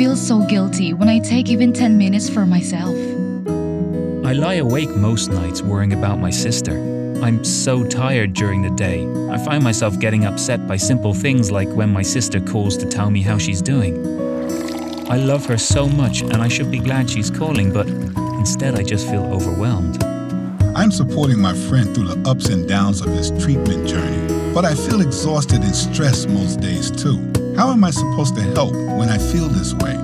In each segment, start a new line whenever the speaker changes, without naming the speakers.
feel so guilty when I take even 10 minutes for myself.
I lie awake most nights worrying about my sister. I'm so tired during the day. I find myself getting upset by simple things like when my sister calls to tell me how she's doing. I love her so much and I should be glad she's calling, but instead I just feel overwhelmed.
I'm supporting my friend through the ups and downs of his treatment journey, but I feel exhausted and stressed most days too. How am I supposed to help when I feel this way?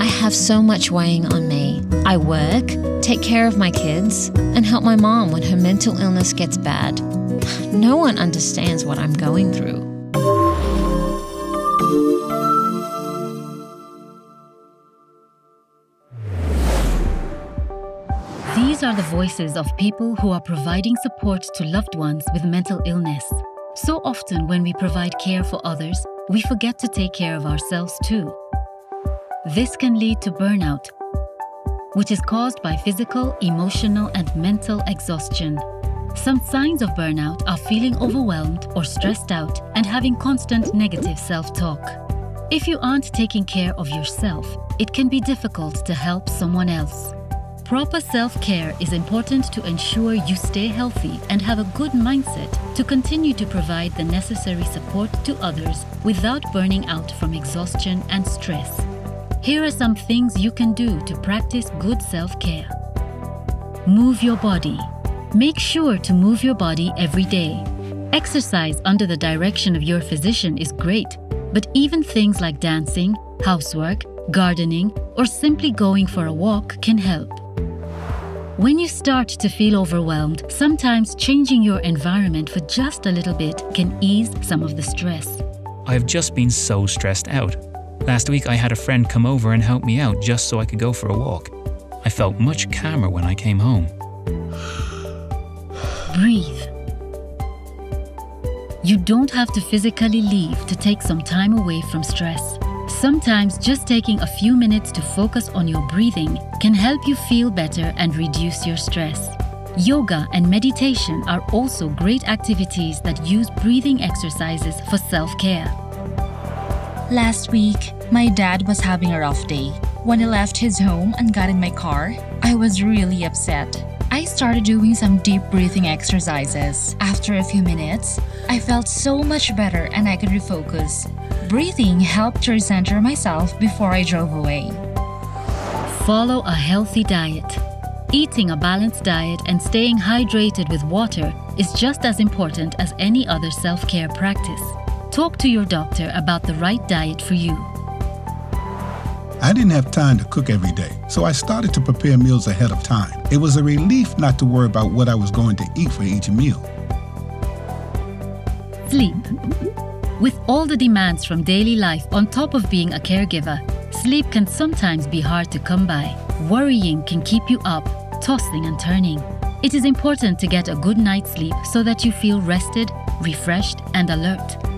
I have so much weighing on me. I work, take care of my kids, and help my mom when her mental illness gets bad. No one understands what I'm going through.
These are the voices of people who are providing support to loved ones with mental illness. So often, when we provide care for others, we forget to take care of ourselves too. This can lead to burnout, which is caused by physical, emotional, and mental exhaustion. Some signs of burnout are feeling overwhelmed or stressed out and having constant negative self talk. If you aren't taking care of yourself, it can be difficult to help someone else. Proper self care is important to ensure you stay healthy and have a good mindset to continue to provide the necessary support to others without burning out from exhaustion and stress. Here are some things you can do to practice good self care. Move your body. Make sure to move your body every day. Exercise under the direction of your physician is great, but even things like dancing, housework, gardening, or simply going for a walk can help. When you start to feel overwhelmed, sometimes changing your environment for just a little bit can ease some of the stress.
I have just been so stressed out. Last week I had a friend come over and help me out just so I could go for a walk. I felt much calmer when I came home.
Breathe. You don't have to physically leave to take some time away from stress. Sometimes just taking a few minutes to focus on your breathing can help you feel better and reduce your stress. Yoga and meditation are also great activities that use breathing exercises for self care.
Last week, my dad was having a rough day. When he left his home and got in my car, I was really upset. I started doing some deep breathing exercises. After a few minutes, I felt so much better and I could refocus. Breathing helped to recenter myself before I drove away.
Follow a healthy diet. Eating a balanced diet and staying hydrated with water is just as important as any other self care practice. Talk to your doctor about the right diet for you.
I didn't have time to cook every day, so I started to prepare meals ahead of time. It was a relief not to worry about what I was going to eat for each meal.
Sleep. With all the demands from daily life on top of being a caregiver, sleep can sometimes be hard to come by. Worrying can keep you up, tossing and turning. It is important to get a good night's sleep so that you feel rested, refreshed, and alert.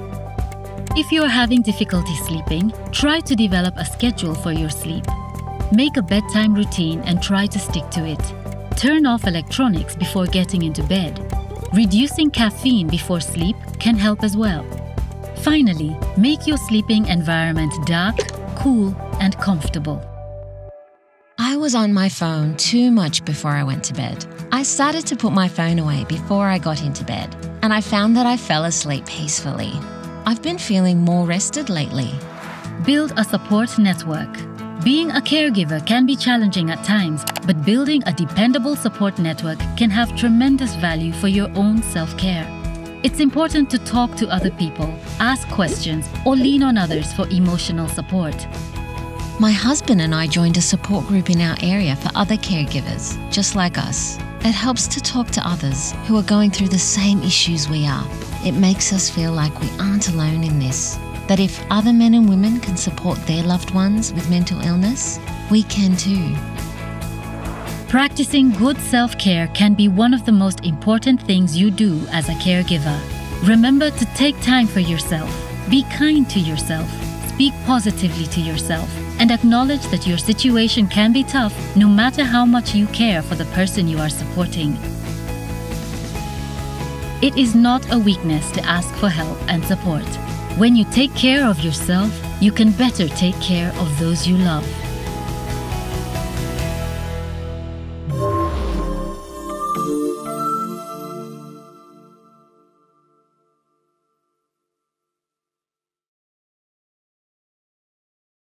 If you are having difficulty sleeping, try to develop a schedule for your sleep. Make a bedtime routine and try to stick to it. Turn off electronics before getting into bed. Reducing caffeine before sleep can help as well. Finally, make your sleeping environment dark, cool, and comfortable.
I was on my phone too much before I went to bed. I started to put my phone away before I got into bed, and I found that I fell asleep peacefully. I've been feeling more rested lately.
Build a support network. Being a caregiver can be challenging at times, but building a dependable support network can have tremendous value for your own self care. It's important to talk to other people, ask questions, or lean on others for emotional support.
My husband and I joined a support group in our area for other caregivers, just like us. It helps to talk to others who are going through the same issues we are. It makes us feel like we aren't alone in this. That if other men and women can support their loved ones with mental illness, we can too.
Practicing good self care can be one of the most important things you do as a caregiver. Remember to take time for yourself, be kind to yourself, speak positively to yourself, and acknowledge that your situation can be tough no matter how much you care for the person you are supporting. It is not a weakness to ask for help and support. When you take care of yourself, you can better take care of those you love.